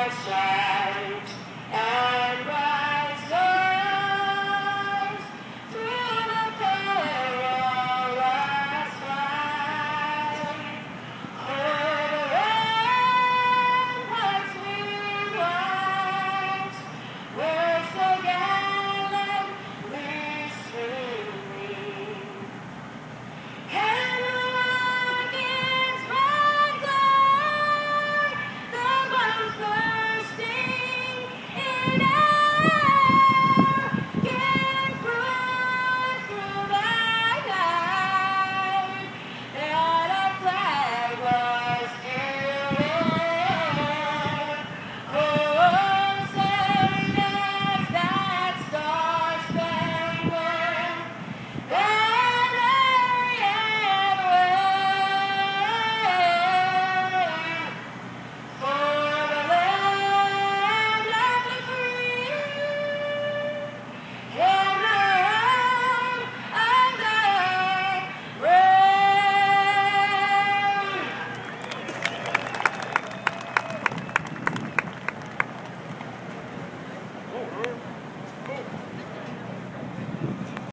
outside.